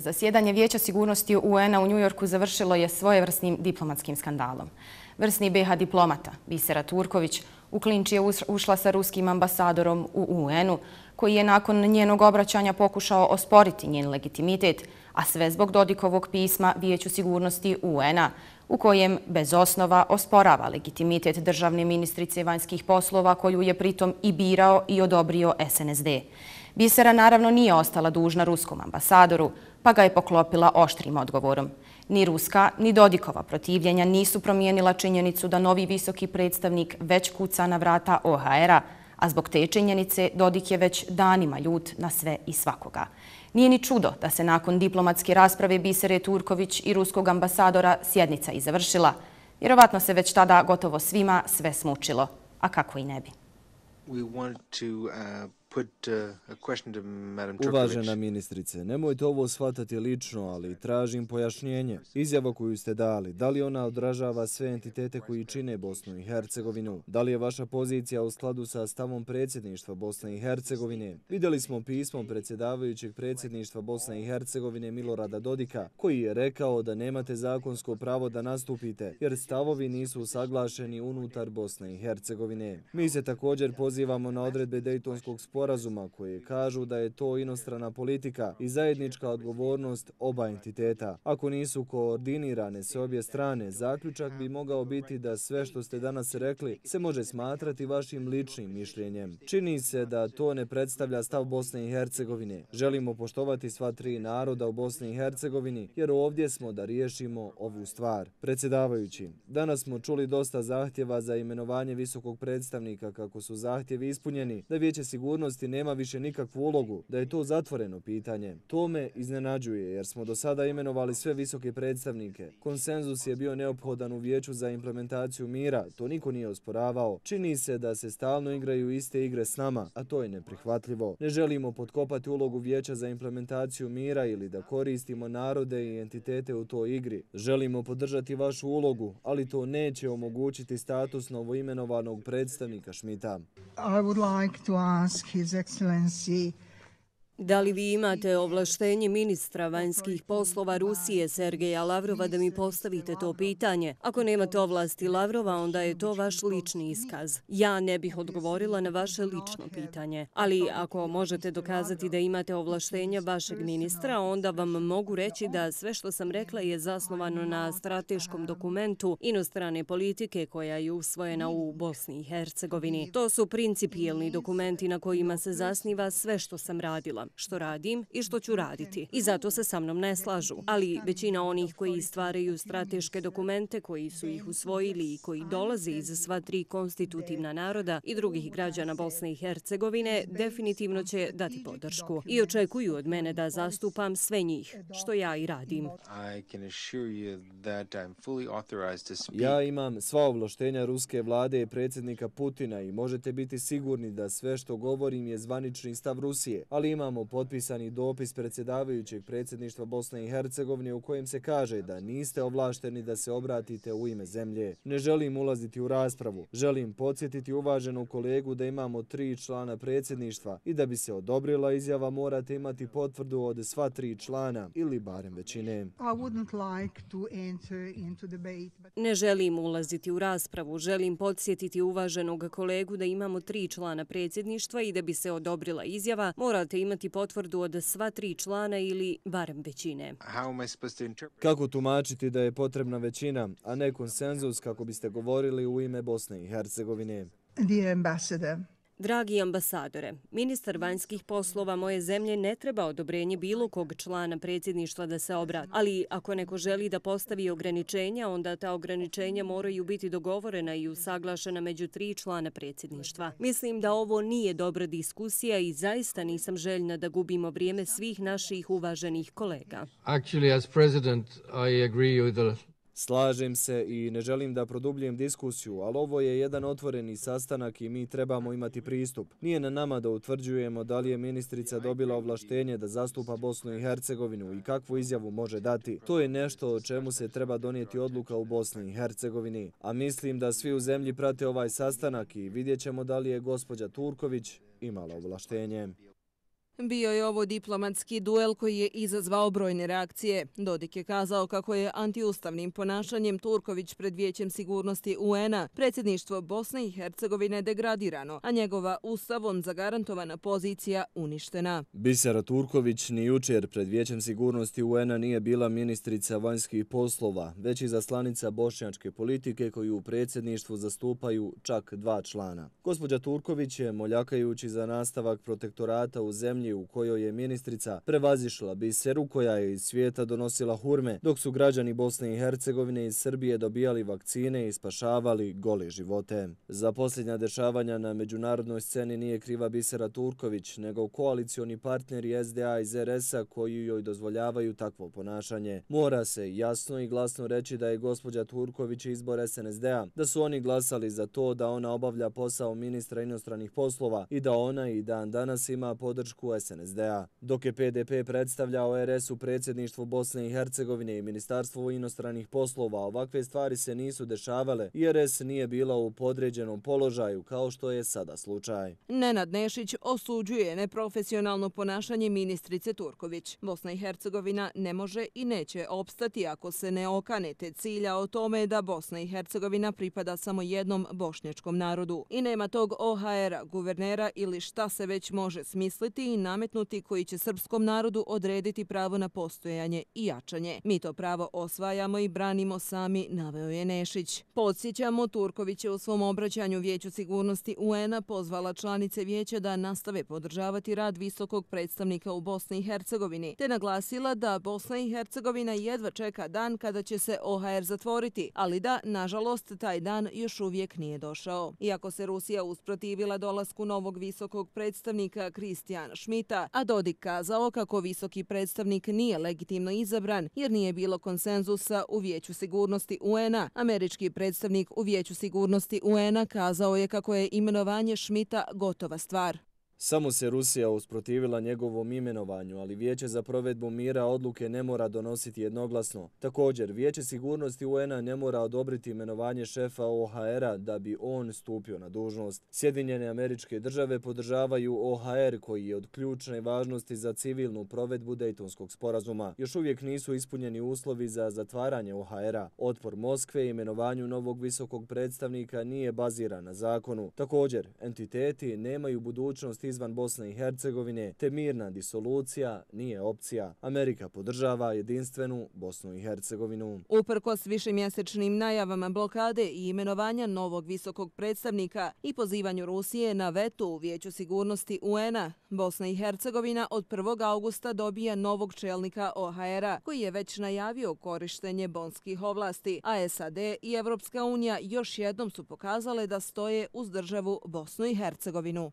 Zasjedanje Vijeća sigurnosti UN-a u Njujorku završilo je svojevrsnim diplomatskim skandalom. Vrsni BH diplomata, Bisera Turković, u klinč je ušla sa ruskim ambasadorom u UN-u, koji je nakon njenog obraćanja pokušao osporiti njen legitimitet, a sve zbog Dodikovog pisma Vijeću sigurnosti UN-a, u kojem bez osnova osporava legitimitet državne ministrice vanjskih poslova koju je pritom i birao i odobrio SNSD. Bisera naravno nije ostala dužna ruskom ambasadoru, pa ga je poklopila oštrim odgovorom. Ni Ruska, ni Dodikova protivljenja nisu promijenila činjenicu da novi visoki predstavnik već kuca na vrata OHR-a, a zbog te činjenice Dodik je već danima ljut na sve i svakoga. Nije ni čudo da se nakon diplomatske rasprave Bisere Turković i ruskog ambasadora sjednica i završila. Vjerovatno se već tada gotovo svima sve smučilo. A kako i ne bi. Uh, Uvažena ministrice, nemojte ovo shvatati lično, ali tražim pojašnjenje. Izjava koju ste dali, da li ona odražava sve entitete koji čine Bosnu i Hercegovinu? Da li je vaša pozicija u skladu sa stavom predsjedništva Bosne i Hercegovine? Vidjeli smo pismo predsjedavajućeg predsjedništva Bosne i Hercegovine Milorada Dodika, koji je rekao da nemate zakonsko pravo da nastupite, jer stavovi nisu saglašeni unutar Bosne i Hercegovine. Mi se također pozivamo na odredbe Dejtonskog spora sporazuma koje kažu da je to inostrana politika i zajednička odgovornost oba entiteta. Ako nisu koordinirane s obje strane, zaključak bi mogao biti da sve što ste danas rekli se može smatrati vašim ličnim mišljenjem. Čini se da to ne predstavlja stav Bosne i Hercegovine. Želimo poštovati sva tri naroda u Bosni i Hercegovini jer ovdje smo da riješimo ovu stvar. Predsjedavajući, danas smo čuli dosta zahtjeva za imenovanje visokog predstavnika kako su zahtjevi ispunjeni da vijeće sigurnosti sigurnosti nema više nikakvu ulogu, da je to zatvoreno pitanje. To me iznenađuje jer smo do sada imenovali sve visoke predstavnike. Konsenzus je bio neophodan u vijeću za implementaciju mira, to niko nije osporavao. Čini se da se stalno igraju iste igre s nama, a to je neprihvatljivo. Ne želimo potkopati ulogu vijeća za implementaciju mira ili da koristimo narode i entitete u toj igri. Želimo podržati vašu ulogu, ali to neće omogućiti status novoimenovanog predstavnika Šmita. I would like to ask His Excellency Da li vi imate ovlaštenje ministra vanjskih poslova Rusije Sergeja Lavrova da mi postavite to pitanje? Ako nemate ovlasti Lavrova, onda je to vaš lični iskaz. Ja ne bih odgovorila na vaše lično pitanje. Ali ako možete dokazati da imate ovlaštenja vašeg ministra, onda vam mogu reći da sve što sam rekla je zasnovano na strateškom dokumentu inostrane politike koja je usvojena u Bosni i Hercegovini. To su principijelni dokumenti na kojima se zasniva sve što sam radila što radim i što ću raditi. I zato se sa mnom ne slažu. Ali većina onih koji stvaraju strateške dokumente, koji su ih usvojili i koji dolaze iz sva tri konstitutivna naroda i drugih građana Bosne i Hercegovine, definitivno će dati podršku. I očekuju od mene da zastupam sve njih, što ja i radim. Ja imam sva ovloštenja ruske vlade i predsjednika Putina i možete biti sigurni da sve što govorim je zvanični stav Rusije, ali imamo imamo potpisani dopis predsjedavajućeg predsjedništva Bosne i Hercegovine u kojem se kaže da niste ovlašteni da se obratite u ime zemlje. Ne želim ulaziti u raspravu. Želim podsjetiti uvaženog kolegu da imamo tri člana predsjedništva i da bi se odobrila izjava morate imati potvrdu od sva tri člana ili barem većine. Ne želim ulaziti u raspravu. Želim podsjetiti uvaženog kolegu da imamo tri člana predsjedništva i da bi se odobrila izjava morate imati potvrdu od sva tri člana ili barem većine. Kako tumačiti da je potrebna većina, a ne konsenzus kako biste govorili u ime Bosne i Hercegovine? Dear ambassador, Dragi ambasadore, ministar vanjskih poslova moje zemlje ne treba odobrenje bilo kog člana predsjedništva da se obrati. Ali ako neko želi da postavi ograničenja, onda ta ograničenja moraju biti dogovorena i usaglašena među tri člana predsjedništva. Mislim da ovo nije dobra diskusija i zaista nisam željna da gubimo vrijeme svih naših uvaženih kolega. Actually, as president, I agree with the Slažem se i ne želim da produbljujem diskusiju, ali ovo je jedan otvoreni sastanak i mi trebamo imati pristup. Nije na nama da utvrđujemo da li je ministrica dobila ovlaštenje da zastupa Bosnu i Hercegovinu i kakvu izjavu može dati. To je nešto o čemu se treba donijeti odluka u Bosni i Hercegovini. A mislim da svi u zemlji prate ovaj sastanak i vidjet ćemo da li je gospođa Turković imala ovlaštenje. Bio je ovo diplomatski duel koji je izazvao brojne reakcije. Dodik je kazao kako je antiustavnim ponašanjem Turković pred vijećem sigurnosti UN-a predsjedništvo Bosne i Hercegovine degradirano, a njegova ustavom zagarantovana pozicija uništena. Bisera Turković ni jučer pred vijećem sigurnosti UN-a nije bila ministrica vanjskih poslova, već i zaslanica bošnjačke politike koju u predsjedništvu zastupaju čak dva člana. Gospodja Turković je, moljakajući za nastavak protektorata u zemlji u kojoj je ministrica, prevazišla biseru koja je iz svijeta donosila hurme, dok su građani Bosne i Hercegovine iz Srbije dobijali vakcine i spašavali gole živote. Za posljednja dešavanja na međunarodnoj sceni nije kriva Bisera Turković, nego koalicioni partneri SDA iz RS-a koji joj dozvoljavaju takvo ponašanje. Mora se jasno i glasno reći da je gospođa Turković izbor SNSD-a, da su oni glasali za to da ona obavlja posao ministra inostranih poslova i da ona i dan danas ima podršku SNSD-a. Dok je PDP predstavljao RS u predsjedništvu Bosne i Hercegovine i Ministarstvo inostranih poslova, ovakve stvari se nisu dešavale i RS nije bila u podređenom položaju kao što je sada slučaj. Nenad Nešić osuđuje neprofesionalno ponašanje ministrice Turković. Bosna i Hercegovina ne može i neće opstati ako se ne okanete cilja o tome da Bosna i Hercegovina pripada samo jednom bošnjačkom narodu. I nema tog OHR-a, guvernera ili šta se već može smisliti i nametnuti koji će srpskom narodu odrediti pravo na postojanje i jačanje. Mi to pravo osvajamo i branimo sami, naveo je Nešić. Podsjećamo, Turković je u svom obraćanju Vijeću sigurnosti UN-a pozvala članice Vijeća da nastave podržavati rad visokog predstavnika u Bosni i Hercegovini, te naglasila da Bosna i Hercegovina jedva čeka dan kada će se OHR zatvoriti, ali da, nažalost, taj dan još uvijek nije došao. Iako se Rusija usprotivila dolasku novog visokog predstavnika Kristijana Šmita, a Dodik kazao kako visoki predstavnik nije legitimno izabran jer nije bilo konsenzusa u Vijeću sigurnosti UN-a, američki predstavnik u Vijeću sigurnosti UN-a kazao je kako je imenovanje Šmita gotova stvar. Samo se Rusija usprotivila njegovom imenovanju, ali Vijeće za provedbu mira odluke ne mora donositi jednoglasno. Također, Vijeće sigurnosti UN-a ne mora odobriti imenovanje šefa OHR-a da bi on stupio na dužnost. Sjedinjene američke države podržavaju OHR koji je od ključne važnosti za civilnu provedbu Dejtonskog sporazuma. Još uvijek nisu ispunjeni uslovi za zatvaranje OHR-a. Otpor Moskve imenovanju novog visokog predstavnika nije baziran na zakonu. Također, entiteti nemaju budućnosti izvan Bosne i Hercegovine, te mirna disolucija nije opcija. Amerika podržava jedinstvenu Bosnu i Hercegovinu. Uprkos višemjesečnim najavama blokade i imenovanja novog visokog predstavnika i pozivanju Rusije na vetu u Vijeću sigurnosti UN-a, Bosna i Hercegovina od 1. augusta dobija novog čelnika OHR-a, koji je već najavio korištenje bonskih ovlasti, a SAD i Evropska unija još jednom su pokazale da stoje uz državu Bosnu i Hercegovinu.